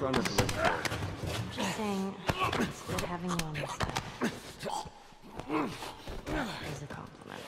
run with the let you go. Just saying, it's good having you on this side. Is a compliment.